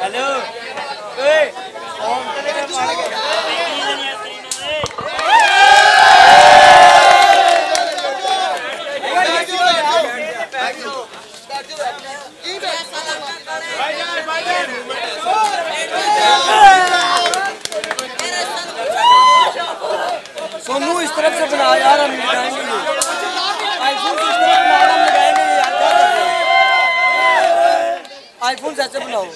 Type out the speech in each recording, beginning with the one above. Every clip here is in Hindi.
Hello. आईफोन से बनाओ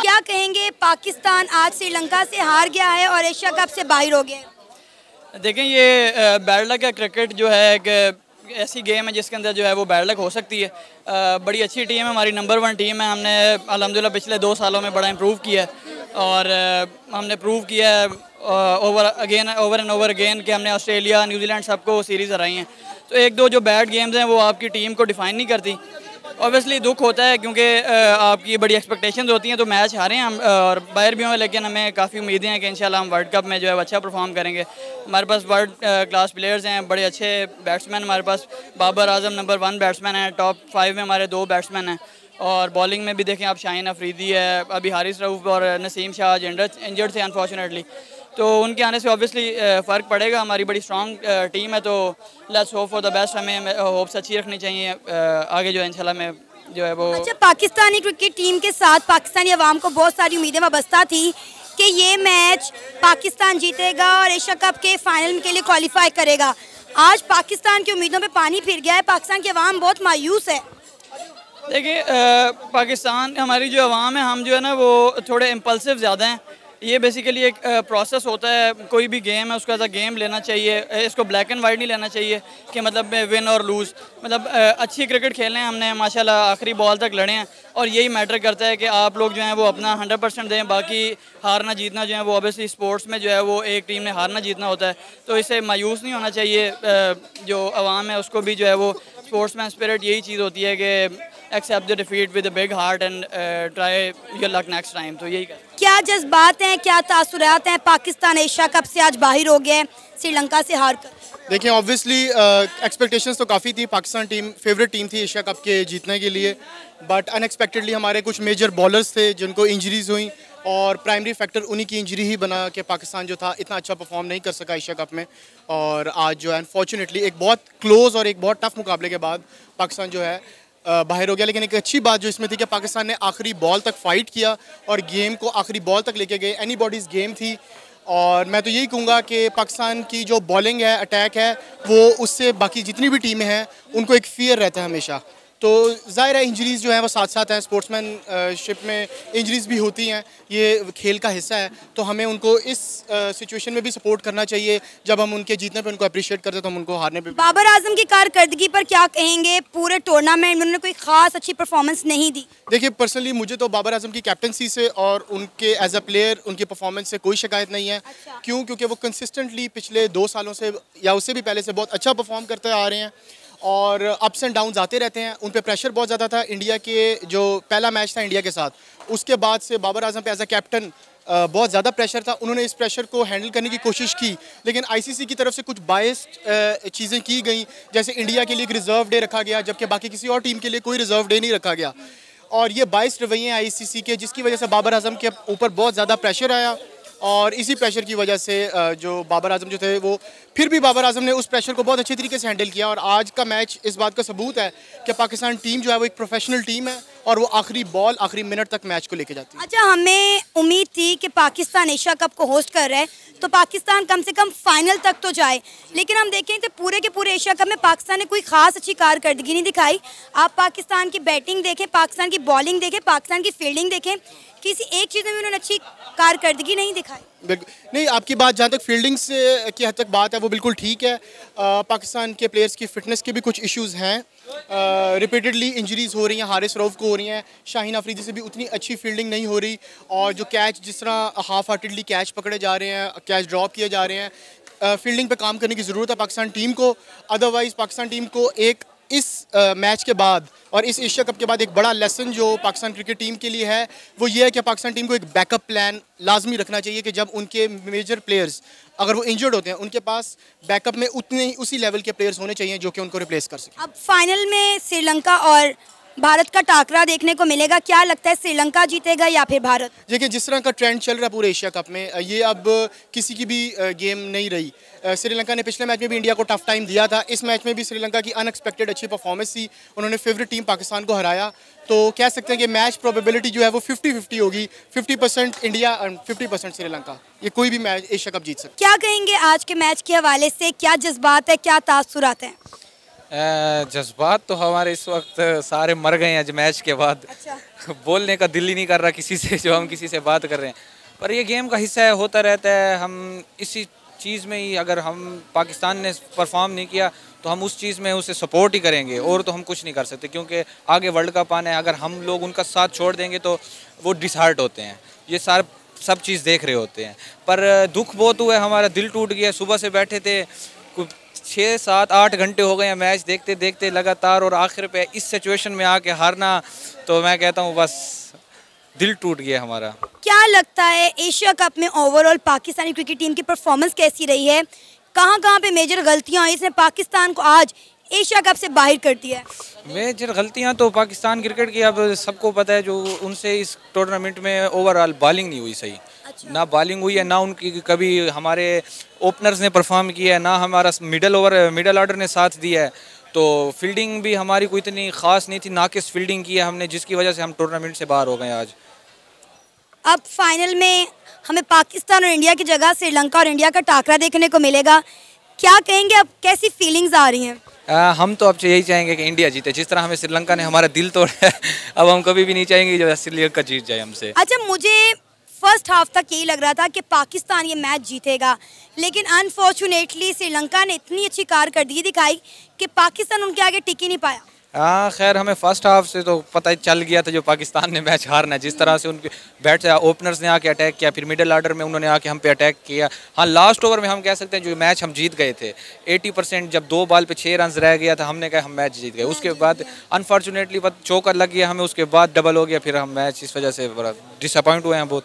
क्या कहेंगे पाकिस्तान आज श्रीलंका से हार गया है और एशिया कप से बाहर हो गया है? देखें ये बैरला का क्रिकेट जो है एक ऐसी गेम है जिसके अंदर जो है वो बैड लक हो सकती है। आ, बड़ी अच्छी टीम है हमारी नंबर वन टीम है। हमने अलहमदिल्ला पिछले दो सालों में बड़ा इम्प्रूव किया है। और हमने प्रूव किया है over again over and over again कि हमने ऑस्ट्रेलिया न्यूजीलैंड सबको सीरीज़ हराई हैं। तो एक दो जो बैड गेम्स हैं वो आपकी टीम को डिफाइन नहीं करती। ऑब्वियसली दुख होता है क्योंकि आपकी बड़ी एक्सपेक्टेशंस होती हैं तो मैच हारे हैं हम और बाहर भी हों, लेकिन हमें काफ़ी उम्मीदें हैं कि इंशाल्लाह हम वर्ल्ड कप में जो है अच्छा परफॉर्म करेंगे। हमारे पास वर्ल्ड क्लास प्लेयर्स हैं, बड़े अच्छे बैट्समैन हमारे पास Babar Azam number one batsman है टॉप फाइव में हमारे दो बैट्समैन हैं। और बॉलिंग में भी देखें आप शाहीन अफरीदी है, अभी हारिस रऊफ और नसीम शाह इंजर्ड थे अनफॉर्चुनेटली तो उनके आने से ऑब्वियसली फ़र्क पड़ेगा। हमारी बड़ी स्ट्रॉन्ग टीम है तो let's hope for the best हमें होप्स अच्छी रखनी चाहिए आगे जो है इंशाल्लाह में जो है वो अच्छा पाकिस्तानी क्रिकेट टीम के साथ पाकिस्तानी अवाम को बहुत सारी उम्मीदें वाबस्ता थी कि ये मैच पाकिस्तान जीतेगा और एशिया कप के फाइनल के लिए क्वालिफाई करेगा। आज पाकिस्तान की उम्मीदों पे पानी फिर गया है। पाकिस्तान की आवाम बहुत मायूस है। देखिए पाकिस्तान हमारी जो अवाम है हम जो है ना वो थोड़े इम्पल्सिव ज़्यादा हैं। ये बेसिकली एक प्रोसेस होता है, कोई भी गेम है, उसको अ गेम लेना चाहिए इसको ब्लैक एंड वाइट नहीं लेना चाहिए, कि मतलब विन और लूज़ मतलब अच्छी क्रिकेट खेलें हमने, माशाल्लाह, आखिरी बॉल तक लड़े हैं, और यही मैटर करता है कि आप लोग जो हैं वो अपना हंड्रेड परसेंट दें, बाकी हारना जीतना जो है वो ऑब्वियसली स्पोर्ट्स में जो है वो एक टीम ने हारना जीतना होता है. तो इसे मायूस नहीं होना चाहिए जो आवाम है, उसको भी जो है वो स्पोर्ट्समैन स्पिरिट यही चीज़ होती है कि accept the defeat with a big heart and try your luck next time तो यही कर क्या जज्बात हैं क्या तासुरात हैं? पाकिस्तान एशिया कप से आज बाहर हो गए है श्रीलंका से हार कर। देखिए ऑब्वियसली एक्सपेक्टेशंस तो काफ़ी थी। पाकिस्तान टीम फेवरेट टीम थी एशिया कप के जीतने के लिए। बट अनएक्सपेक्टेडली हमारे कुछ मेजर बॉलर्स थे जिनको इंजरीज हुई और प्राइमरी फैक्टर उन्हीं की इंजरी ही बना कि पाकिस्तान जो था इतना अच्छा परफॉर्म नहीं कर सका एशिया कप में। और आज जो है अनफॉर्चुनेटली एक बहुत क्लोज और एक बहुत टफ मुकाबले के बाद पाकिस्तान जो है बाहर हो गया, लेकिन एक अच्छी बात जो इसमें थी कि पाकिस्तान ने आखिरी बॉल तक फाइट किया और गेम को आखिरी बॉल तक लेके गए। एनी बॉडीज़ गेम थी। और मैं तो यही कहूँगा कि पाकिस्तान की जो बॉलिंग है अटैक है, वो उससे बाकी जितनी भी टीमें हैं, उनको एक फियर रहता है हमेशा। तो ज़ाहिर है इंजरीज़ जो है वो साथ साथ हैं स्पोर्ट्समैनशिप में इंजरीज़ भी होती हैं ये खेल का हिस्सा है। तो हमें उनको इस सिचुएशन में भी सपोर्ट करना चाहिए। जब हम उनके जीतने पे उनको अप्रिशिएट करते हैं तो हम उनको हारने पे बाबर आज़म की कारकर्दगी पर क्या कहेंगे? पूरे टूर्नामेंट में उन्होंने कोई खास अच्छी परफॉर्मेंस नहीं दी। देखिए पर्सनली मुझे तो बाबर आज़म की कैप्टनसी से और उनके एज अ प्लेयर उनकी परफॉर्मेंस से कोई शिकायत नहीं है। क्यों? क्योंकि वो कंसिस्टेंटली पिछले दो सालों से या उससे भी पहले से बहुत अच्छा परफॉर्म करते आ रहे हैं। और अप्स एंड डाउन्स आते रहते हैं। उन पर प्रेशर बहुत ज़्यादा था इंडिया के जो पहला मैच था इंडिया के साथ। उसके बाद से बाबर आज़म पे एज अ कैप्टन बहुत ज़्यादा प्रेशर था। उन्होंने इस प्रेशर को हैंडल करने की कोशिश की। लेकिन आईसीसी की तरफ़ से कुछ बायस्ड चीज़ें की गई। जैसे इंडिया के लिए एक रिज़र्व डे रखा गया, जबकि बाकी किसी और टीम के लिए कोई रिज़र्व डे नहीं रखा गया। और ये बाईस रवैये आईसीसी के, जिसकी वजह से बाबर आज़म के ऊपर बहुत ज़्यादा प्रेशर आया। और इसी प्रेशर की वजह से जो बाबर आज़म जो थे, वो फिर भी बाबर आज़म ने उस प्रेशर को बहुत अच्छे तरीके से हैंडल किया। और आज का मैच इस बात का सबूत है कि पाकिस्तान टीम जो है, वो एक प्रोफेशनल टीम है। और वो आखिरी बॉल आखिरी मिनट तक मैच को लेके जाती है। अच्छा हमें उम्मीद थी कि पाकिस्तान एशिया कप को होस्ट कर रहा है तो पाकिस्तान कम से कम फाइनल तक तो जाए। लेकिन हम देखें तो पूरे के पूरे एशिया कप में पाकिस्तान ने कोई खास अच्छी कारकर्दगी नहीं दिखाई। आप पाकिस्तान की बैटिंग देखें, पाकिस्तान की बॉलिंग देखें, पाकिस्तान की फील्डिंग देखें, किसी एक चीज़ में उन्होंने अच्छी कारकर्दगी नहीं दिखाई। नहीं आपकी बात जहाँ तक फील्डिंग से की हद तक बात है वो बिल्कुल ठीक है। अ, पाकिस्तान के प्लेयर्स की फिटनेस के भी कुछ इश्यूज़ हैं। रिपीटेडली इंजरीज हो रही हैं हारिस रऊफ को हो रही हैं शाहीन अफरीदी से भी उतनी अच्छी फील्डिंग नहीं हो रही और जो कैच जिस तरह हाफ़ हार्टेडली कैच पकड़े जा रहे हैं कैच ड्रॉप किए जा रहे हैं फील्डिंग पे काम करने की ज़रूरत है पाकिस्तान टीम को। अदरवाइज़ पाकिस्तान टीम को एक इस मैच के बाद और इस एशिया कप के बाद एक बड़ा लेसन जो पाकिस्तान क्रिकेट टीम के लिए है, वो ये है कि पाकिस्तान टीम को एक बैकअप प्लान लाजमी रखना चाहिए कि जब उनके मेजर प्लेयर्स, अगर वो इंजर्ड होते हैं, उनके पास बैकअप में उतने ही उसी लेवल के प्लेयर्स होने चाहिए जो कि उनको रिप्लेस कर सकें। अब फाइनल में श्रीलंका और भारत का टाकरा देखने को मिलेगा। क्या लगता है श्रीलंका जीतेगा या फिर भारत? देखिए जिस तरह का ट्रेंड चल रहा है पूरे एशिया कप में ये अब किसी की भी गेम नहीं रही। श्रीलंका ने पिछले मैच में भी इंडिया को टफ टाइम दिया था। इस मैच में भी श्रीलंका की अनएक्सपेक्टेड अच्छी परफॉर्मेंस थी। उन्होंने फेवरेट टीम पाकिस्तान को हराया। तो कह सकते हैं कि मैच प्रोबेबिलिटी जो है वो 50 50 होगी। 50 percent India and 50 percent Sri Lanka. ये कोई भी मैच एशिया कप जीत सकता क्या कहेंगे आज के मैच के हवाले से? क्या जज्बात है? क्या तासुरात हैं? जज्बात तो हमारे इस वक्त सारे मर गए हैं आज मैच के बाद। अच्छा। बोलने का दिल ही नहीं कर रहा किसी से जो हम किसी से बात कर रहे हैं। पर ये गेम का हिस्सा है होता रहता है। हम इसी चीज़ में ही अगर हम पाकिस्तान ने परफॉर्म नहीं किया तो हम उस चीज़ में उसे सपोर्ट ही करेंगे। और तो हम कुछ नहीं कर सकते क्योंकि आगे वर्ल्ड कप आना है। अगर हम लोग उनका साथ छोड़ देंगे तो वो डिसहार्ट होते हैं। ये सारे सब चीज़ देख रहे होते हैं। पर दुख बहुत हुआ है हमारा दिल टूट गया। सुबह से बैठे थे छः सात आठ घंटे हो गए हैं मैच देखते देखते लगातार और आखिर पे इस सिचुएशन में आके हारना तो मैं कहता हूँ बस दिल टूट गया हमारा। क्या लगता है एशिया कप में ओवरऑल पाकिस्तानी क्रिकेट टीम की परफॉर्मेंस कैसी रही है? कहाँ कहाँ पे मेजर गलतियाँ हुई इसने पाकिस्तान को आज एशिया कप से बाहर कर दिया है? मेजर गलतियाँ तो पाकिस्तान क्रिकेट की अब सबको पता है जो उनसे इस टूर्नामेंट में ओवरऑल बॉलिंग नहीं हुई सही। ना बॉलिंग हुई है ना उनकी कभी हमारे ओपनर्स ने परफॉर्म किया है ना हमारा मिडल ओवर मिडल ऑर्डर ने साथ दिया है। तो फील्डिंग भी हमारी कोई इतनी ख़ास नहीं थी नाकिस फील्डिंग की है हमने जिसकी वजह से हम टूर्नामेंट से बाहर हो गए आज। अब फाइनल में हमें पाकिस्तान और इंडिया की जगह श्रीलंका और इंडिया का टाकरा देखने को मिलेगा। क्या कहेंगे अब कैसी फीलिंग्स आ रही हैं? आ, हम तो अब यही चाहेंगे कि इंडिया जीते। जिस तरह हमें श्रीलंका ने हमारा दिल तोड़ा है अब हम कभी भी नहीं चाहेंगे जो श्रीलंका जीत जाए हमसे। अच्छा मुझे फ़र्स्ट हाफ़ तक यही लग रहा था कि पाकिस्तान ये मैच जीतेगा। लेकिन अनफॉर्चुनेटली श्रीलंका ने इतनी अच्छी कारकर्दगी दिखाई कि पाकिस्तान उनके आगे टिक ही नहीं पाया। हाँ खैर हमें फ़र्स्ट हाफ़ से तो पता ही चल गया था जो पाकिस्तान ने मैच हारना है। जिस तरह से उनके बैट से ओपनर्स ने आके अटैक किया फिर मिडिल ऑर्डर में उन्होंने आके हम पे अटैक किया। हाँ लास्ट ओवर में हम कह सकते हैं जो मैच हम जीत गए थे 80 परसेंट जब दो बॉल पे छः रन रह गया था हमने कहा हम मैच जीत गए। उसके बाद अनफॉर्चुनेटली चौकर लग गया हमें उसके बाद डबल हो गया फिर हम मैच इस वजह से डिसअपॉइंट हुए हैं बहुत।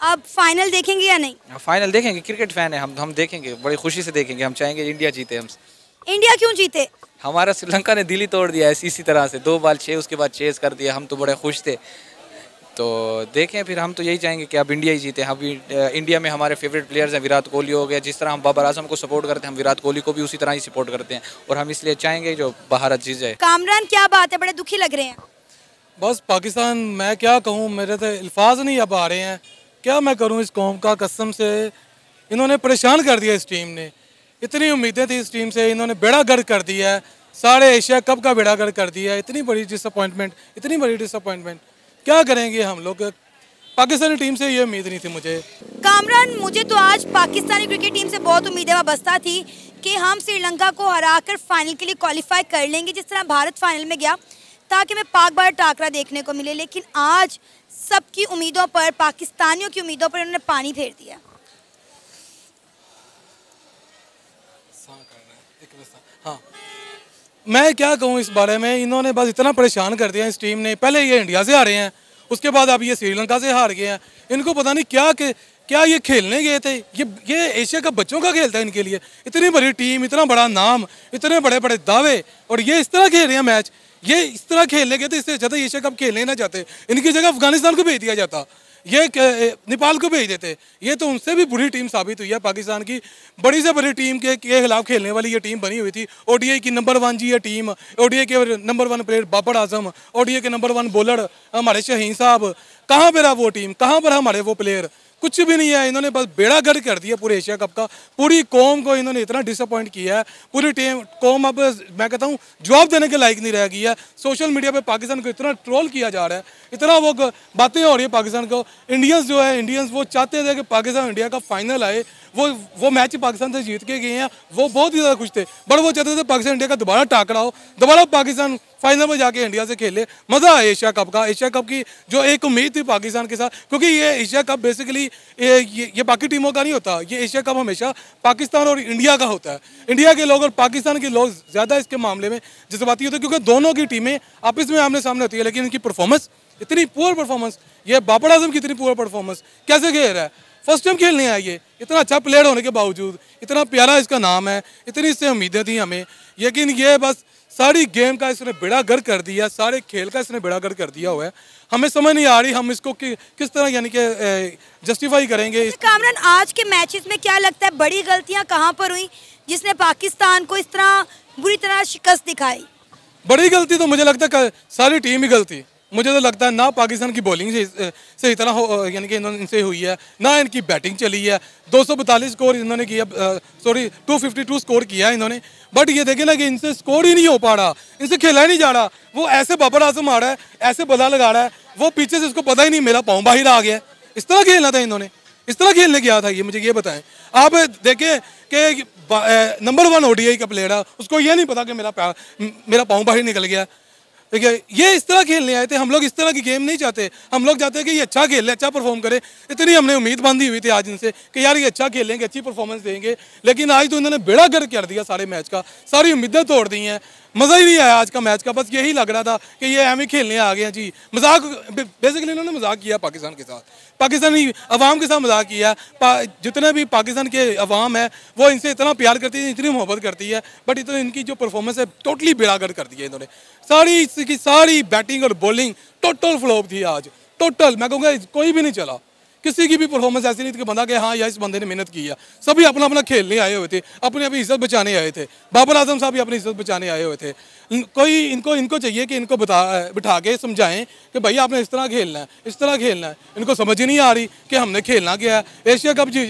अब फाइनल देखेंगे या नहीं? फाइनल देखेंगे? क्रिकेट फ़ैन है हम हम देखेंगे बड़ी खुशी से देखेंगे। हम चाहेंगे इंडिया जीते हम। इंडिया क्यों जीते? हमारा श्रीलंका ने दिल्ली तोड़ दिया है इसी तरह से। दो बाल छः उसके बाद चेस कर दिया। हम तो बड़े खुश थे। तो देखें फिर हम तो यही चाहेंगे कि अब इंडिया ही जीते। हम इंडिया में हमारे फेवरेट प्लेयर्स हैं विराट कोहली हो गया। जिस तरह हम बाबर आज़म को सपोर्ट करते हैं हम विराट कोहली को भी उसी तरह ही सपोर्ट करते हैं। और हम इसलिए चाहेंगे जो भारत जीत जाए। कामरान क्या बात है? बड़े दुखी लग रहे हैं। बस पाकिस्तान मैं क्या कहूँ? मेरे तो अल्फाज नहीं अब आ रहे हैं। क्या मैं करूँ इस कौम का कसम से? इन्होंने परेशान कर दिया इस टीम ने। इतनी उम्मीदें थी इस टीम से, इन्होंने बेड़ा गर्द कर दिया है। सारे एशिया कप का बेड़ा गर्द कर दिया है। इतनी बड़ी डिसअपॉइंटमेंट इतनी बड़ी डिसअपॉइंटमेंट क्या करेंगे हम लोग? पाकिस्तानी टीम से ये उम्मीद नहीं थी मुझे। कामरान, मुझे तो आज पाकिस्तानी क्रिकेट टीम से बहुत उम्मीदें वाबस्ता थी कि हम श्रीलंका को हराकर फाइनल के लिए क्वालिफाई कर लेंगे। जिस तरह भारत फाइनल में गया ताकि मैं पाक बार टाकरा देखने को मिले, लेकिन आज सबकी उम्मीदों पर, पाकिस्तानियों की उम्मीदों पर उन्होंने पानी फेर दिया। हाँ। मैं क्या कहूँ इस बारे में? इन्होंने बस इतना परेशान कर दिया इस टीम ने। पहले ये इंडिया से हारे हैं, उसके बाद अब ये श्रीलंका से हार गए हैं। इनको पता नहीं क्या के, क्या ये खेलने गए थे? ये ये एशिया का बच्चों का खेल था इनके लिए। इतनी बड़ी टीम, इतना बड़ा नाम, इतने बड़े बड़े दावे, और ये इस तरह खेल रहे हैं मैच ये इस तरह खेलने गए तो इससे ज़्यादा एशिया कप खेलने ना जाते। इनकी जगह अफ़गानिस्तान को भेज दिया जाता। ये नेपाल को भेज देते। ये तो उनसे भी बुरी टीम साबित हुई है पाकिस्तान की बड़ी से बड़ी टीम के, के खिलाफ खेलने वाली ये टीम बनी हुई थी। ओडीआई की नंबर वन जी ये टीम ओडीआई के number one player Babar Azam ODI के नंबर वन बॉलर हमारे शहीन साहब। कहाँ पर है वो टीम? कहाँ पर हमारे वो प्लेयर कुछ भी नहीं है, इन्होंने बस बेड़ा गर्द कर दिया पूरे एशिया कप का। पूरी कौम को इन्होंने इतना डिसअपॉइंट किया है, पूरी टीम कौम अब मैं कहता हूँ जवाब देने के लायक नहीं रह गई है। सोशल मीडिया पे पाकिस्तान को इतना ट्रोल किया जा रहा है, इतना वो बातें हो रही है पाकिस्तान को। इंडियंस जो है इंडियंस वो चाहते थे कि पाकिस्तान इंडिया का फाइनल आए। वो वो मैच पाकिस्तान से जीत के गए हैं, वो बहुत ही ज़्यादा खुश थे, बट वो चाहते थे पाकिस्तान इंडिया का दोबारा टाकरा हो। दोबारा पाकिस्तान फाइनल में जाके इंडिया से खेले। मज़ा आया एशिया कप का। एशिया कप की जो एक उम्मीद थी पाकिस्तान के साथ क्योंकि ये एशिया कप बेसिकली ये, ये बाकी टीमों का नहीं होता। ये एशिया कप हमेशा पाकिस्तान और इंडिया का होता है। इंडिया के लोग और पाकिस्तान के लोग ज़्यादा इसके मामले में जज्बाती होते हैं क्योंकि दोनों की टीमें आपस में आमने सामने होती है लेकिन इनकी परफॉर्मेंस इतनी पुअर परफॉर्मेंस ये बाबर आज़म की इतनी पुअर परफॉर्मेंस कैसे खेल रहा है? फ़र्स्ट टाइम खेलने आई ये। इतना अच्छा प्लेयर होने के बावजूद इतना प्यारा इसका नाम है इतनी इससे उम्मीदें थी हमें। लेकिन ये बस सारी गेम का इसने बेड़ा गर्क कर दिया सारे खेल का इसने बेड़ा गर्क कर दिया हुआ है। हमें समझ नहीं आ रही हम इसको कि, किस तरह यानी कि जस्टिफाई करेंगे इस कामरान आज के मैचेस में क्या लगता है बड़ी गलतियाँ कहाँ पर हुई जिसने पाकिस्तान को इस तरह बुरी तरह शिकस्त दिखाई? बड़ी गलती तो मुझे लगता है सारी टीम ही गलती। मुझे तो लगता है ना पाकिस्तान की बॉलिंग से से इतना हो यानी कि इन्होंने, इनसे हुई है, ना इनकी बैटिंग चली है। दो सौ बतालीस स्कोर इन्होंने किया sorry two fifty two score किया इन्होंने। बट ये देखे ना कि इनसे स्कोर ही नहीं हो पा रहा, इनसे खेला ही नहीं जा रहा। वो ऐसे बाबर आज़म आ रहा है, ऐसे बला लगा रहा है, वो पीछे से उसको पता ही नहीं मेरा पाँव बाहर आ गया इस तरह खेलना था इन्होंने, इस तरह खेलने गया था ये, मुझे ये बताएँ। आप देखें कि नंबर वन ओडीआई का प्लेयर है, उसको ये नहीं पता कि मेरा मेरा पाँव बाहर निकल गया। है ये इस तरह खेलने आए थे, हम लोग इस तरह की गेम नहीं चाहते। हम लोग चाहते हैं कि ये अच्छा खेल ले अच्छा परफॉर्म करे। इतनी हमने उम्मीद बांधी हुई थी आज इनसे कि यार ये अच्छा खेलेंगे अच्छी परफॉर्मेंस देंगे। लेकिन आज तो इन्होंने बेड़ा गर्क कर दिया सारे मैच का। सारी उम्मीदें तोड़ दी हैं। मज़ा ही नहीं आया आज का मैच का, बस यही लग रहा था कि ये एम ही खेलने आ गए हैं जी। मज़ाक बेसिकली इन्होंने मज़ाक किया पाकिस्तान के साथ। पाकिस्तानी अवाम के साथ मज़ाक किया जितने भी पाकिस्तान के अवाम है, वो इनसे इतना प्यार करती है, इतनी मोहब्बत करती है बट इतना इनकी जो परफॉर्मेंस है टोटली बेड़ागर कर दी है इन्होंने। सारी इसकी सारी बैटिंग और बॉलिंग टोटल फ्लॉप थी आज। टोटल मैं कहूँगा, कोई भी नहीं चला। किसी की भी परफॉर्मेंस ऐसी नहीं थी कि बंदा कि हाँ यार इस बंदे ने मेहनत की है। सभी अपना अपना खेलने आए हुए थे, अपनी अपनी इज़्ज़त बचाने आए थे। बाबर आज़म साहब भी अपनी इज़्ज़त बचाने आए हुए थे। कोई, इनको इनको चाहिए कि इनको बता, बिठा के समझाएँ कि भाई, आपने इस तरह खेलना है, इस तरह खेलना है। इनको समझ ही नहीं आ रही कि हमने खेलना क्या है। एशिया कप जी,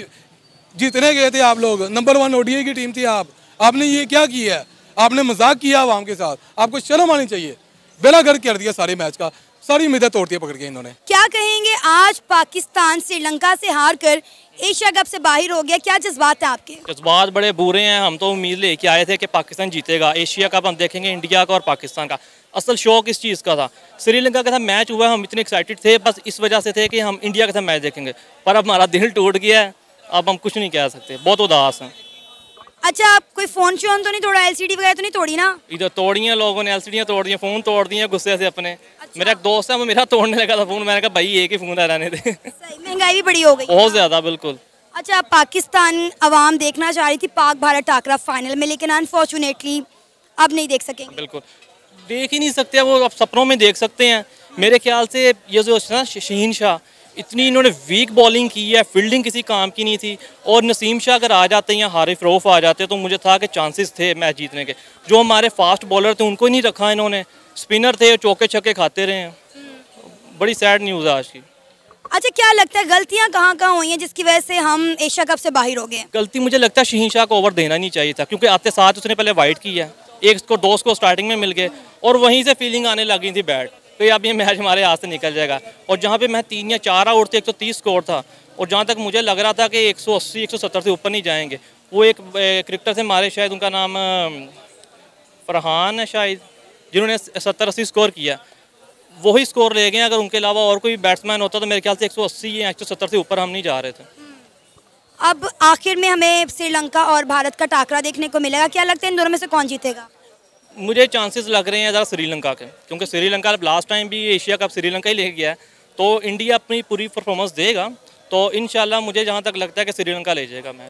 जीतने गए थे आप लोग। नंबर वन ओडीए की टीम थी आप। आपने ये क्या किया है? आपने मज़ाक किया आवाम के साथ। आपको शर्म आनी चाहिए। बेला घर कर दिया सारे मैच का। सारी उम्मीदें तोड़ दिया पकड़ के इन्होंने। क्या कहेंगे आज पाकिस्तान श्रीलंका से हार कर एशिया कप से बाहर हो गया? क्या जज्बात है आपके? जज्बात बड़े बुरे हैं। हम तो उम्मीद लेके आए थे कि पाकिस्तान जीतेगा। एशिया कप हम देखेंगे इंडिया का और पाकिस्तान का। असल शौक इस चीज़ का था। श्रीलंका के साथ मैच हुआ हम इतने एक्साइटेड थे। बस इस वजह से थे कि हम इंडिया के साथ मैच देखेंगे। पर अब हमारा दिल टूट गया है। अब हम कुछ नहीं कह सकते। बहुत उदास हैं। अच्छा आप कोई फ़ोन शोन तो नहीं तोड़ा? एलसीडी वगैरह तो नहीं तोड़ी ना? इधर तोड़ी हैं लोगों ने। एलसीडियाँ तोड़ दी फ़ोन तोड़ दिए गुस्से से अपने। अच्छा। मेरा एक दोस्त है वो मेरा तोड़ने लगा था फ़ोन। मैंने कहा भाई एक ही फ़ोन रहने दे? महँगाई भी बड़ी हो गई। बहुत ज़्यादा बिल्कुल। अच्छा पाकिस्तान अवाम देखना चाह रही थी पाक भारत टाकरा फाइनल में लेकिन अनफॉर्चुनेटली अब नहीं देख सकेंगे। बिल्कुल। देख ही नहीं सकते वो अब सपनों में देख सकते हैं। मेरे ख्याल से ये जो ना शहीन शाह इतनी इन्होंने वीक बॉलिंग की है फील्डिंग किसी काम की नहीं थी। और नसीम शाह अगर आ जाते हैं या हारिफ रऊफ आ जाते तो मुझे था कि चांसेस थे मैच जीतने के। जो हमारे फास्ट बॉलर थे उनको ही नहीं रखा इन्होंने। स्पिनर थे चौके छक्के खाते रहे हैं। बड़ी सैड न्यूज़ है आज की। अच्छा क्या लगता है गलतियाँ कहाँ कहाँ हुई हैं जिसकी वजह से हम एशिया कप से बाहर हो गए? गलती मुझे लगता है शहीन शाह को ओवर देना नहीं चाहिए था क्योंकि आते साथ उसने पहले वाइट की है। एक को दो को स्टार्टिंग में मिल गए और वहीं से फीलिंग आने लगी थी बैट तो अब ये मैच हमारे हाथ से निकल जाएगा। और जहाँ पे मैं तीन या चार आउट थे एक सौ तीस स्कोर था और जहाँ तक मुझे लग रहा था कि एक सौ अस्सी एक सौ सत्तर से ऊपर नहीं जाएँगे वो एक क्रिकेटर से मारे शायद उनका नाम फरहान है शायद। जिन्होंने सत्तर अस्सी स्कोर किया। वही स्कोर ले गए अगर उनके अलावा और कोई बैट्समैन होता तो मेरे ख्याल से एक सौ अस्सी या एक सौ सत्तर से ऊपर हम नहीं जा रहे थे। अब आखिर में हमें श्रीलंका और भारत का टाकरा देखने को मिलेगा। क्या लगता है इन दोनों में से कौन जीतेगा? मुझे चांसेस लग रहे हैं ज़रा श्रीलंका के क्योंकि श्रीलंका अब लास्ट टाइम भी एशिया कप श्रीलंका ही ले गया है। तो इंडिया अपनी पूरी परफॉर्मेंस देगा। तो इन मुझे जहाँ तक लगता है कि श्रीलंका ले जाएगा मैच।